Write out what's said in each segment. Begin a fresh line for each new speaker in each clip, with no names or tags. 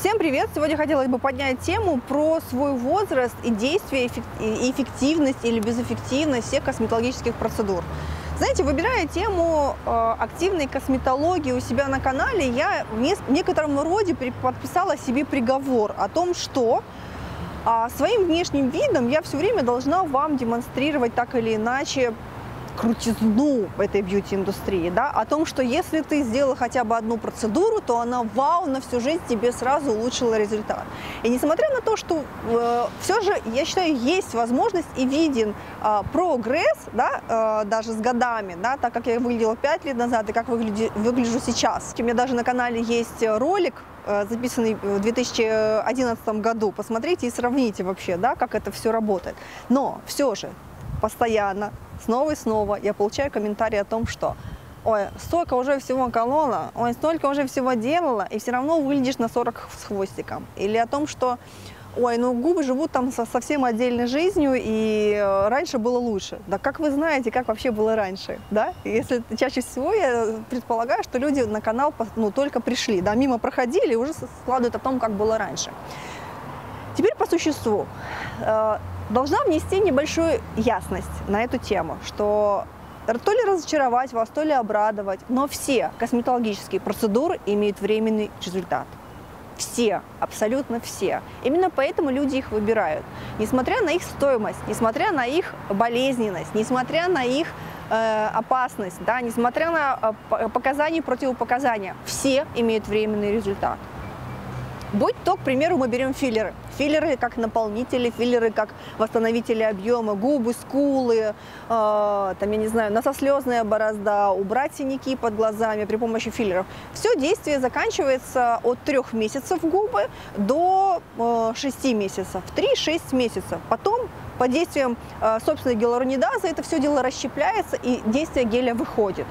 Всем привет! Сегодня хотелось бы поднять тему про свой возраст и действие, эффективность или безэффективность всех косметологических процедур. Знаете, выбирая тему э, активной косметологии у себя на канале, я в некотором роде подписала себе приговор о том, что а своим внешним видом я все время должна вам демонстрировать так или иначе крутизну этой бьюти-индустрии, да, о том, что если ты сделала хотя бы одну процедуру, то она вау, на всю жизнь тебе сразу улучшила результат. И несмотря на то, что э, все же, я считаю, есть возможность и виден э, прогресс, да, э, даже с годами, да, так как я выглядела 5 лет назад и как выгляди, выгляжу сейчас. У меня даже на канале есть ролик, э, записанный в 2011 году. Посмотрите и сравните вообще, да, как это все работает. Но все же постоянно снова и снова я получаю комментарии о том, что ой, столько уже всего колола, ой, столько уже всего делала, и все равно выглядишь на 40 с хвостиком. Или о том, что ой, ну губы живут там со, совсем отдельной жизнью, и э, раньше было лучше. Да как вы знаете, как вообще было раньше, да? Если чаще всего я предполагаю, что люди на канал ну, только пришли, да, мимо проходили и уже складывают о том, как было раньше. Теперь по существу. Должна внести небольшую ясность на эту тему, что то ли разочаровать вас, то ли обрадовать, но все косметологические процедуры имеют временный результат. Все, абсолютно все. Именно поэтому люди их выбирают. Несмотря на их стоимость, несмотря на их болезненность, несмотря на их э, опасность, да, несмотря на э, показания и противопоказания, все имеют временный результат. Будь то, к примеру, мы берем филлеры. Филлеры как наполнители, филлеры как восстановители объема, губы, скулы, э, там, я не знаю, носослезная борозда, убрать синяки под глазами при помощи филлеров. Все действие заканчивается от трех месяцев губы до э, 6 месяцев, 3-6 месяцев. Потом под действием э, собственной гиалуронидазы это все дело расщепляется и действие геля выходит.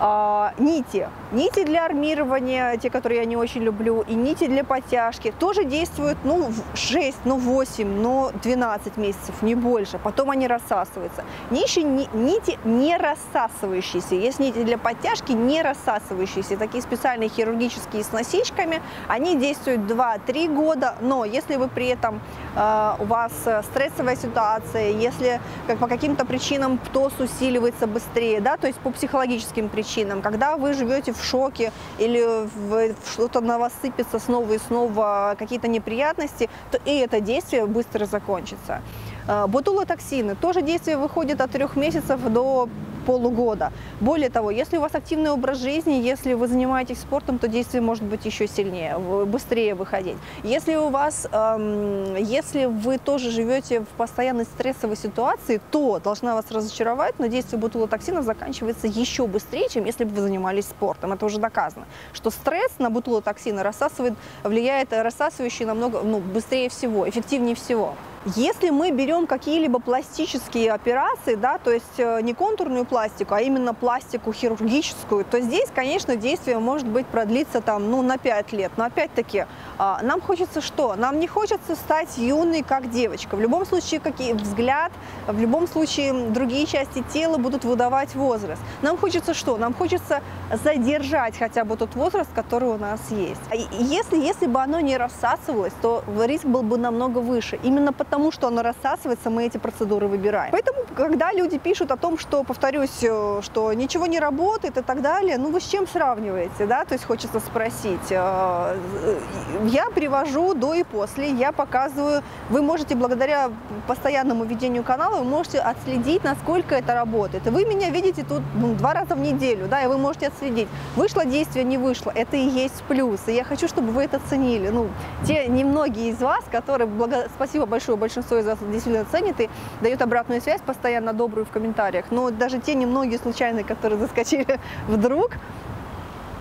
А, нити. Нити для армирования, те, которые я не очень люблю, и нити для подтяжки тоже действуют, ну, 6, ну, 8, ну, 12 месяцев, не больше. Потом они рассасываются. Нити, нити не рассасывающиеся. Есть нити для подтяжки не рассасывающиеся. Такие специальные хирургические с насечками. Они действуют 2-3 года, но если вы при этом, э, у вас стрессовая ситуация, если как, по каким-то причинам ПТОС усиливается быстрее, да, то есть по психологическим причинам, причинам. Когда вы живете в шоке или что-то на вас сыпется снова и снова какие-то неприятности, то и это действие быстро закончится. А, ботулотоксины. Тоже действие выходит от трех месяцев до полугода. Более того, если у вас активный образ жизни, если вы занимаетесь спортом, то действие может быть еще сильнее, быстрее выходить. Если у вас, эм, если вы тоже живете в постоянной стрессовой ситуации, то должна вас разочаровать, но действие бутулотоксина заканчивается еще быстрее, чем если бы вы занимались спортом. Это уже доказано, что стресс на бутулотоксины рассасывает, влияет рассасывающий намного ну, быстрее всего, эффективнее всего. Если мы берем какие-либо пластические операции, да, то есть э, не контурную пластику, а именно пластику хирургическую, то здесь, конечно, действие может быть продлиться там, ну, на 5 лет. Но опять-таки, а, нам хочется что? Нам не хочется стать юной, как девочка. В любом случае, какие взгляд, в любом случае другие части тела будут выдавать возраст. Нам хочется что? Нам хочется задержать хотя бы тот возраст, который у нас есть. А если, если бы оно не рассасывалось, то риск был бы намного выше. Именно потому потому что оно рассасывается, мы эти процедуры выбираем. Поэтому, когда люди пишут о том, что, повторюсь, э, что ничего не работает и так далее, ну вы с чем сравниваете, да, то есть хочется спросить. Э, я привожу до и после, я показываю, вы можете благодаря постоянному ведению канала, вы можете отследить, насколько это работает. Вы меня видите тут ну, два раза в неделю, да, и вы можете отследить, вышло действие, не вышло, это и есть плюс. И я хочу, чтобы вы это ценили. Ну, те немногие из вас, которые, благо... спасибо большое, большинство из вас действительно ценит и дает обратную связь, постоянно добрую в комментариях. Но даже те немногие случайные, которые заскочили вдруг,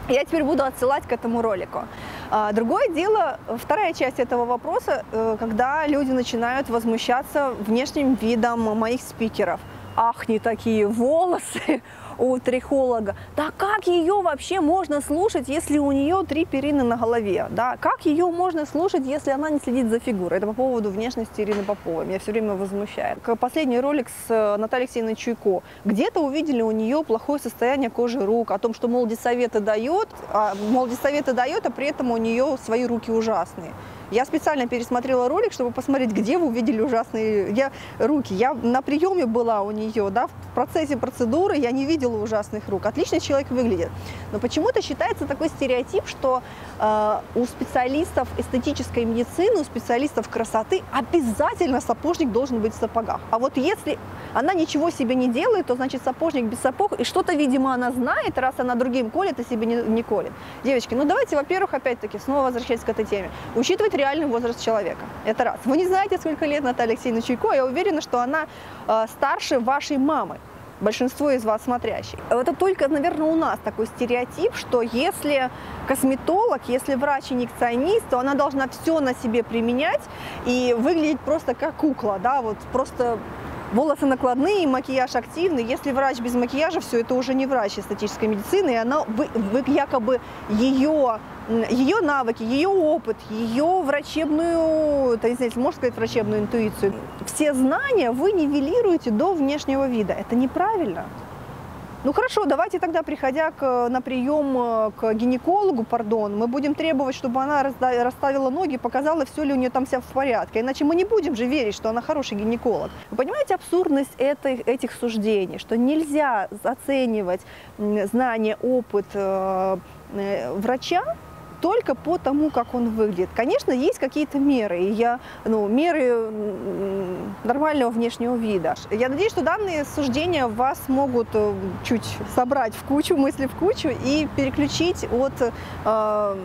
я теперь буду отсылать к этому ролику. А, другое дело, вторая часть этого вопроса, э, когда люди начинают возмущаться внешним видом моих спикеров. Ах, не такие волосы, у трихолога. Да как ее вообще можно слушать, если у нее три перины на голове? Да? Как ее можно слушать, если она не следит за фигурой? Это по поводу внешности Ирины Поповой. Меня все время возмущает. Последний ролик с э, Натальей Алексеевной Чуйко. Где-то увидели у нее плохое состояние кожи рук, о том, что, мол, советы дает, а, мол, советы дает, а при этом у нее свои руки ужасные. Я специально пересмотрела ролик, чтобы посмотреть, где вы увидели ужасные я, руки. Я на приеме была у нее, да, в процессе процедуры я не видела ужасных рук. Отлично человек выглядит. Но почему-то считается такой стереотип, что э, у специалистов эстетической медицины, у специалистов красоты обязательно сапожник должен быть в сапогах. А вот если она ничего себе не делает, то значит сапожник без сапог, и что-то, видимо, она знает, раз она другим колет, а себе не, не колет. Девочки, ну давайте, во-первых, опять-таки, снова возвращаясь к этой теме, учитывать реальный возраст человека. Это раз. Вы не знаете, сколько лет Наталья Алексеевна Чуйко, я уверена, что она э, старше вашей мамы большинство из вас смотрящих. Это только, наверное, у нас такой стереотип, что если косметолог, если врач-инъекционист, то она должна все на себе применять и выглядеть просто как кукла, да, вот просто волосы накладные, макияж активный. Если врач без макияжа, все это уже не врач эстетической медицины, и она, вы, вы якобы ее ее навыки, ее опыт, ее врачебную, то есть, можно сказать, врачебную интуицию, все знания вы нивелируете до внешнего вида. Это неправильно. Ну хорошо, давайте тогда, приходя к, на прием э, к гинекологу, пардон, мы будем требовать, чтобы она расставила ноги, показала, все ли у нее там вся в порядке. Иначе мы не будем же верить, что она хороший гинеколог. Вы понимаете абсурдность этой, этих суждений, что нельзя оценивать знание, опыт э, э, врача только по тому, как он выглядит. Конечно, есть какие-то меры, и я, ну, меры нормального внешнего вида. Я надеюсь, что данные суждения вас могут э, чуть собрать в кучу, мысли в кучу и переключить от э,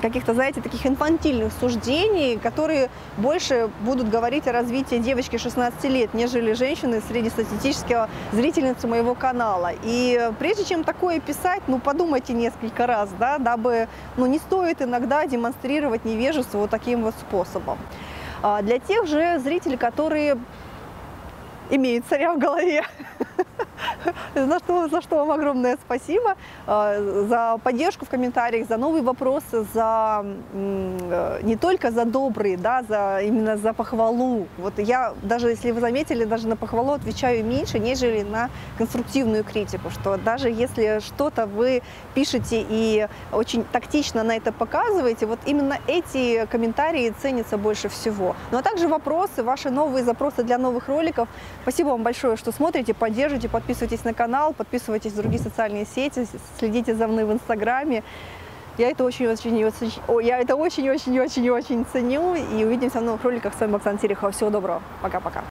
каких-то, знаете, таких инфантильных суждений, которые больше будут говорить о развитии девочки 16 лет, нежели женщины среднестатистического зрительницы моего канала. И прежде чем такое писать, ну, подумайте несколько раз, да, дабы, ну, не стоит иногда демонстрировать невежество вот таким вот способом. А для тех же зрителей, которые имеют царя в голове, за что, за что вам огромное спасибо, э, за поддержку в комментариях, за новые вопросы, за э, не только за добрые, да, за именно за похвалу. Вот я даже, если вы заметили, даже на похвалу отвечаю меньше, нежели на конструктивную критику, что даже если что-то вы пишете и очень тактично на это показываете, вот именно эти комментарии ценятся больше всего. Ну а также вопросы, ваши новые запросы для новых роликов. Спасибо вам большое, что смотрите, поддержите, подписывайтесь на канал, подписывайтесь в другие социальные сети, следите за мной в Инстаграме. Я это очень-очень, я это очень-очень-очень-очень ценю. И увидимся в новых роликах. С вами Оксана Терехова. Всего доброго. Пока-пока.